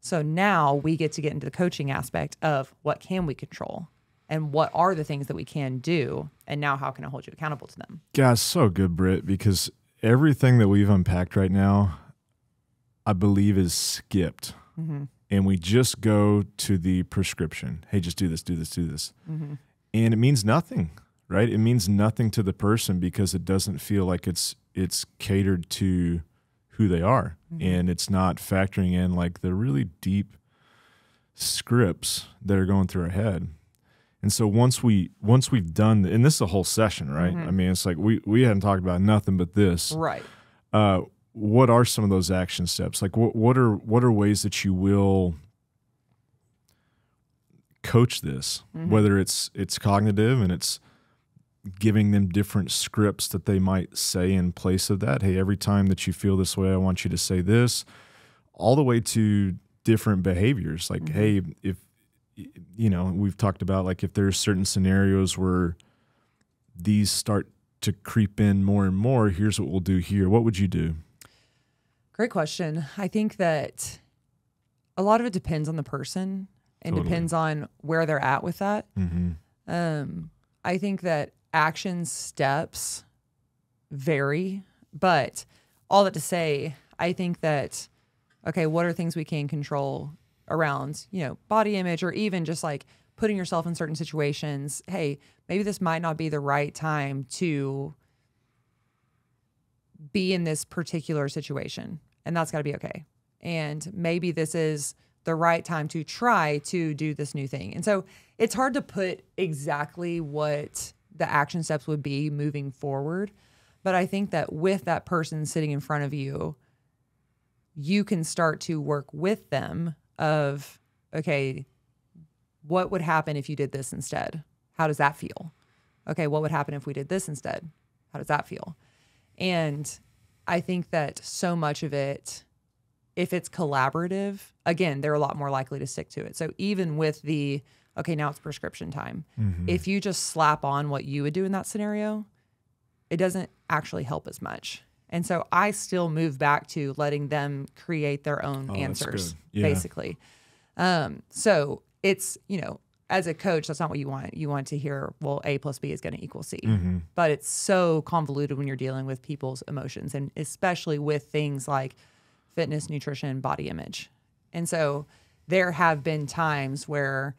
So now we get to get into the coaching aspect of what can we control and what are the things that we can do and now how can I hold you accountable to them? Guys, so good, Britt, because everything that we've unpacked right now, I believe, is skipped. Mm-hmm. And we just go to the prescription. Hey, just do this, do this, do this. Mm-hmm. And it means nothing, right? It means nothing to the person because it doesn't feel like it's it's catered to who they are. Mm-hmm. And it's not factoring in like the really deep scripts that are going through our head. And so once we once we've done, and this is a whole session, right? Mm-hmm. I mean, it's like we we hadn't talked about nothing but this. Right. Uh, what are some of those action steps? Like, what what are what are ways that you will coach this? Mm-hmm. Whether it's it's cognitive and it's giving them different scripts that they might say in place of that. Hey, every time that you feel this way, I want you to say this. All the way to different behaviors. Like, mm-hmm. hey, if you know, we've talked about like if there's certain scenarios where these start to creep in more and more, here's what we'll do here. What would you do? Great question. I think that a lot of it depends on the person and Totally. depends on where they're at with that. Mm-hmm. Um, I think that action steps vary, but all that to say, I think that okay, what are things we can control around, you know, body image or even just like putting yourself in certain situations? Hey, maybe this might not be the right time to be in this particular situation, and that's got to be okay. And maybe this is the right time to try to do this new thing. And so it's hard to put exactly what the action steps would be moving forward. But I think that with that person sitting in front of you, you can start to work with them of, okay, what would happen if you did this instead? How does that feel? Okay, what would happen if we did this instead? How does that feel? And I think that so much of it, if it's collaborative, again, they're a lot more likely to stick to it. So even with the, okay, now it's prescription time, mm-hmm. if you just slap on what you would do in that scenario, it doesn't actually help as much. And so I still move back to letting them create their own Oh, answers. Yeah. basically. Um, so it's, you know, as a coach, that's not what you want. You want to hear, well, A plus B is going to equal C. Mm-hmm. But it's so convoluted when you're dealing with people's emotions and especially with things like fitness, nutrition, body image. And so there have been times where,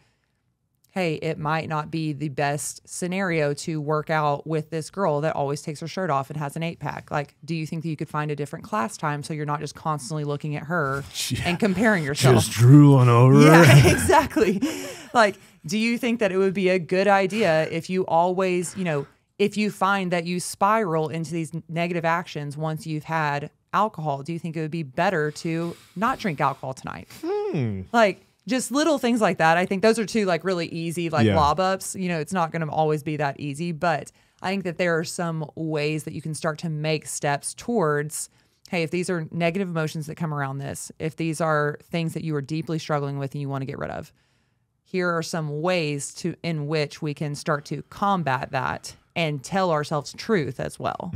hey, it might not be the best scenario to work out with this girl that always takes her shirt off and has an eight pack. Like, do you think that you could find a different class time so you're not just constantly looking at her and comparing yourself? Just drooling over. her. Yeah, exactly. like, do you think that it would be a good idea if you always, you know, if you find that you spiral into these negative actions once you've had alcohol, do you think it would be better to not drink alcohol tonight? Hmm. Like, just little things like that. I think those are two like really easy like Yeah. lob ups. You know, it's not going to always be that easy, but I think that there are some ways that you can start to make steps towards hey, if these are negative emotions that come around this, if these are things that you are deeply struggling with and you want to get rid of, here are some ways to in which we can start to combat that and tell ourselves truth as well.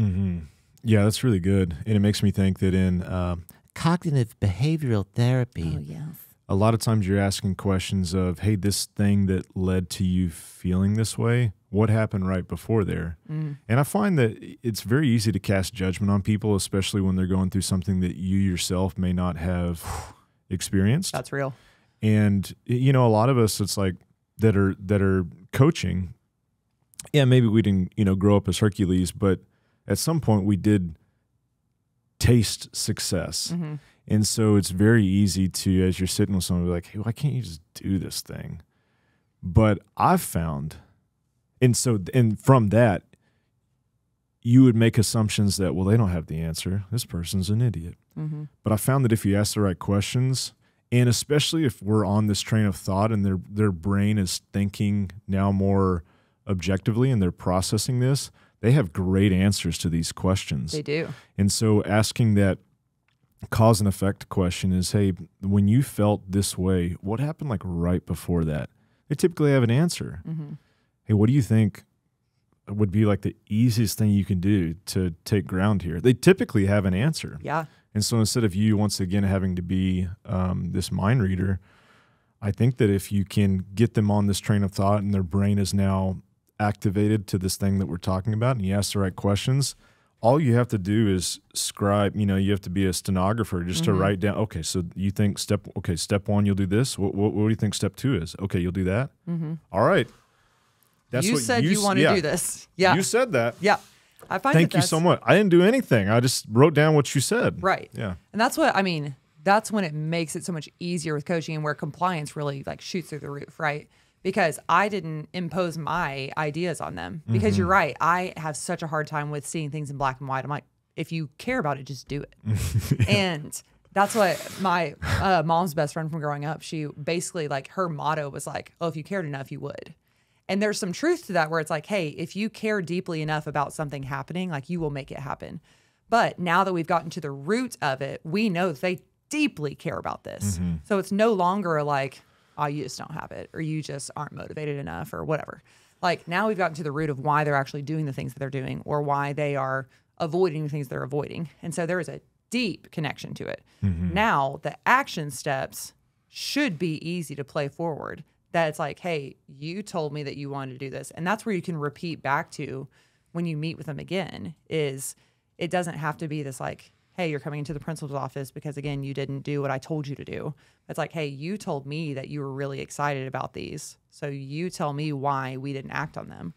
Yeah, that's really good. And it makes me think that in um, Cognitive behavioral therapy, Oh, yes. A lot of times you're asking questions of, hey, this thing that led to you feeling this way, what happened right before there? Mm. And I find that it's very easy to cast judgment on people, especially when they're going through something that you yourself may not have experienced. That's real. And you know, a lot of us, it's like that are that are coaching. Yeah, maybe we didn't, you know, grow up as Hercules, but at some point we did taste success. Mhm. And so it's very easy to, as you're sitting with someone, be like, hey, why can't you just do this thing? But I've found, and so, and from that, you would make assumptions that, well, they don't have the answer. This person's an idiot. Mhm. But I found that if you ask the right questions, and especially if we're on this train of thought and their their brain is thinking now more objectively and they're processing this, they have great answers to these questions. They do. And so asking that cause and effect question is, hey, when you felt this way, what happened like right before that? They typically have an answer. hmm Hey, what do you think would be like the easiest thing you can do to take ground here? They typically have an answer. Yeah. And so instead of you once again having to be um, this mind reader, I think that if you can get them on this train of thought and their brain is now activated to this thing that we're talking about and you ask the right questions, all you have to do is scribe, you know, you have to be a stenographer just to Mhm. write down, okay, so you think step, okay, step one, you'll do this. What, what, what do you think step two is? Okay, you'll do that. hmm All right. That's what you said you, s- want to yeah, do this. Yeah. You said that. yeah. I find Thank that you so much. I didn't do anything. I just wrote down what you said. Right. Yeah. And that's what I mean. That's when it makes it so much easier with coaching and where compliance really like shoots through the roof, right? Because I didn't impose my ideas on them. Because Mm-hmm. you're right. I have such a hard time with seeing things in black and white. I'm like, if you care about it, just do it. And that's what my uh, mom's best friend from growing up, she basically like her motto was like, oh, if you cared enough, you would. And there's some truth to that where it's like, hey, if you care deeply enough about something happening, like you will make it happen. But now that we've gotten to the root of it, we know they deeply care about this. So it's no longer like, oh, you just don't have it or you just aren't motivated enough or whatever. Like now we've gotten to the root of why they're actually doing the things that they're doing or why they are avoiding the things they're avoiding. And so there is a deep connection to it. Mm-hmm. Now the action steps should be easy to play forward. That it's like, hey, you told me that you wanted to do this. And that's where you can repeat back to when you meet with them again is it doesn't have to be this like, hey, you're coming into the principal's office because again, you didn't do what I told you to do. It's like, hey, you told me that you were really excited about these. So you tell me why we didn't act on them.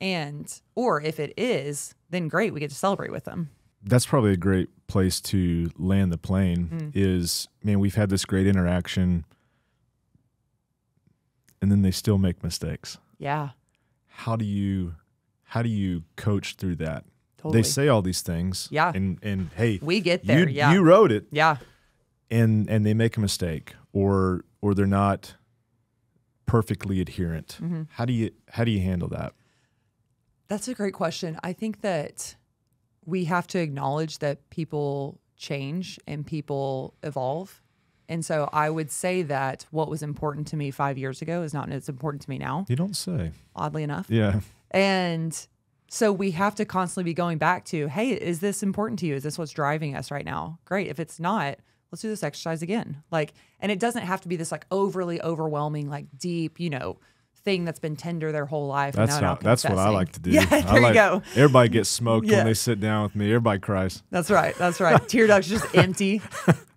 And or if it is, then great, we get to celebrate with them. that's probably a great place to land the plane mm-hmm. is man we've had this great interaction and then they still make mistakes Yeah. how do you how do you coach through that Totally. they say all these things Yeah. and and hey We get there. you, yeah. you wrote it yeah. and and they make a mistake or or they're not perfectly adherent Mm-hmm. how do you how do you handle that That's a great question. I think that we have to acknowledge that people change and people evolve. And so I would say that what was important to me five years ago is not as important to me now, you don't say oddly enough. yeah And so we have to constantly be going back to, hey, is this important to you? Is this what's driving us right now? Great. If it's not, let's do this exercise again. Like, and it doesn't have to be this like overly overwhelming, like deep, you know, thing that's been tender their whole life. that's not that's what I like to do. Yeah, I there you go. Everybody gets smoked Yeah. when they sit down with me. Everybody cries. That's right. That's right. Tear ducts just empty.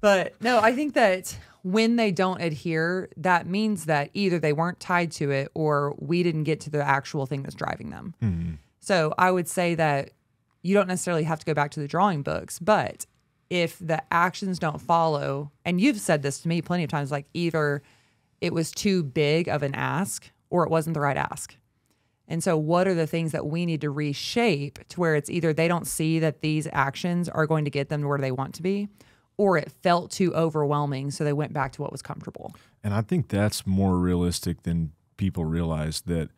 But no, I think that when they don't adhere, that means that either they weren't tied to it or we didn't get to the actual thing that's driving them. Hmm. So I would say that you don't necessarily have to go back to the drawing books, but if the actions don't follow, and you've said this to me plenty of times, like either it was too big of an ask or it wasn't the right ask. And so, what are the things that we need to reshape to where it's either they don't see that these actions are going to get them to where they want to be, or it felt too overwhelming. So they went back to what was comfortable. And I think that's more realistic than people realize that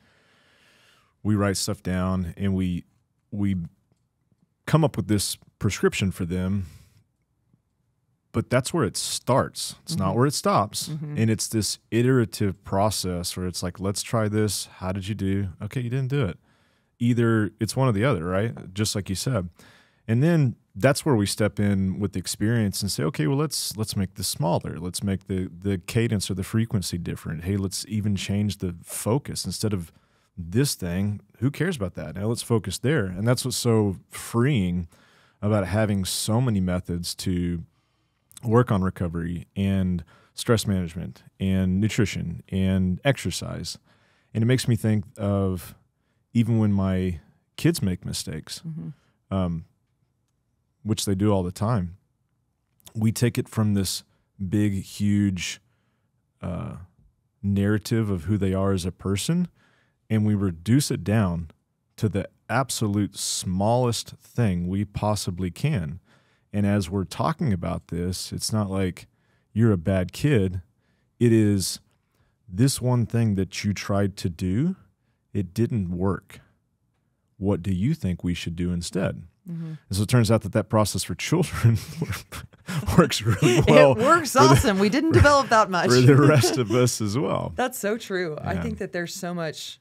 we write stuff down and we we come up with this prescription for them but that's where it starts. It's not mm-hmm. where it stops. Mm-hmm. And it's this iterative process where it's like let's try this. How did you do? Okay you didn't do it. Either it's one or the other right? Just like you said. And then that's where we step in with the experience and say, okay, well let's let's make this smaller. Let's make the the cadence or the frequency different. Hey, let's even change the focus. Instead of this thing. Who cares about that? Now let's focus there. And that's what's so freeing about having so many methods to work on recovery and stress management and nutrition and exercise. And it makes me think of even when my kids make mistakes. Um, which they do all the time, we take it from this big, huge uh, narrative of who they are as a person, and we reduce it down to the absolute smallest thing we possibly can. And as we're talking about this, it's not like you're a bad kid. It is this one thing that you tried to do, it didn't work. What do you think we should do instead? Mm-hmm. And so it turns out that that process for children works really well. it works awesome. we didn't develop that much. for the rest of us as well. That's so true. I think that there's so much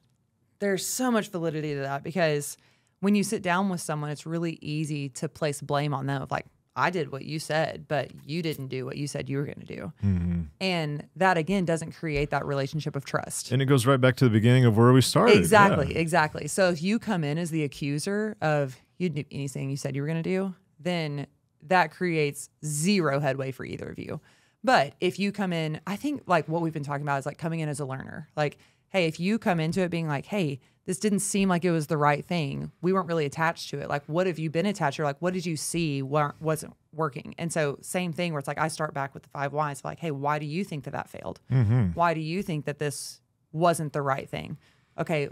there's so much validity to that because when you sit down with someone, it's really easy to place blame on them of like, I did what you said, but you didn't do what you said you were going to do. Mm-hmm. And that again doesn't create that relationship of trust. And it goes right back to the beginning of where we started. Exactly, Yeah. exactly. So if you come in as the accuser of you didn't do anything you said you were going to do, then that creates zero headway for either of you. But if you come in, I think like what we've been talking about is like coming in as a learner. Like, hey, if you come into it being like, hey, this didn't seem like it was the right thing. We weren't really attached to it. Like, what have you been attached to? Like, what did you see wa- wasn't working? And so, same thing where it's like, I start back with the five whys. Like, hey, why do you think that that failed? Mm-hmm. Why do you think that this wasn't the right thing? Okay,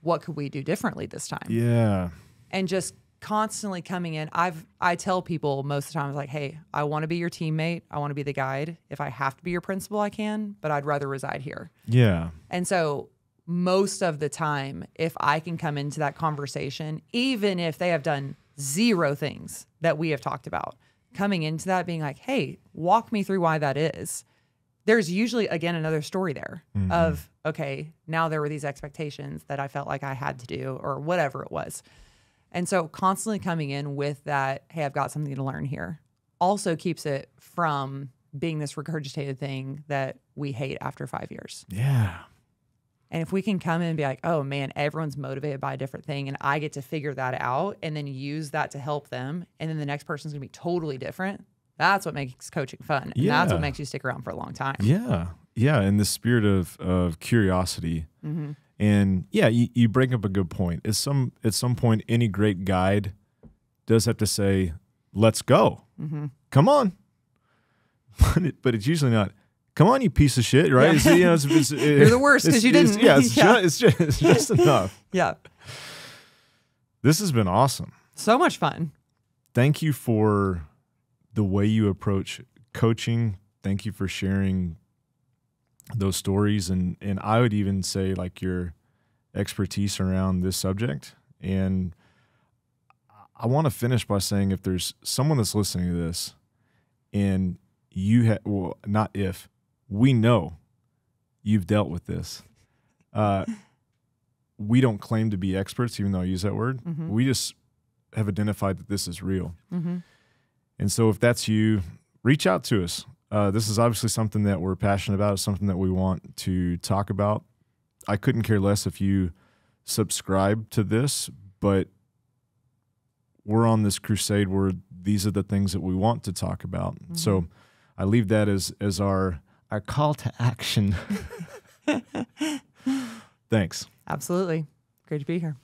what could we do differently this time? Yeah. and just constantly coming in. I've i tell people most of the time like hey i want to be your teammate. I want to be the guide. If i have to be your principal i can but i'd rather reside here. Yeah. and so most of the time if i can come into that conversation even if they have done zero things that we have talked about coming into that being like hey walk me through why that is there's usually again another story there mm-hmm. of okay now there were these expectations that i felt like i had to do or whatever it was and so constantly coming in with that, hey, I've got something to learn here, also keeps it from being this regurgitated thing that we hate after five years. Yeah. And if we can come in and be like, oh man, everyone's motivated by a different thing, and I get to figure that out and then use that to help them, and then the next person's gonna be totally different, that's what makes coaching fun. And that's what makes you stick around for a long time. Yeah. Yeah. In the spirit of, of curiosity. Mm-hmm. And yeah, you, you bring up a good point. At some at some point, any great guide does have to say, "Let's go, Mm-hmm. come on." But it, but it's usually not. Come on, you piece of shit, right? Yeah. It's, you know, it's, it's, You're the worst 'cause it's- you didn't. Yeah, it's, Yeah. Just, it's just it's just enough. Yeah. This has been awesome. So much fun. Thank you for the way you approach coaching. Thank you for sharing those stories and and I would even say like your expertise around this subject and I want to finish by saying if there's someone that's listening to this and you have well not if we know you've dealt with this uh we don't claim to be experts even though I use that word we just have identified that this is real Mm-hmm. and so if that's you, reach out to us. Uh, this is obviously something that we're passionate about, It's something that we want to talk about. I couldn't care less if you subscribe to this, but we're on this crusade where these are the things that we want to talk about. So I leave that as as our our call to action. Thanks. Absolutely. Great to be here.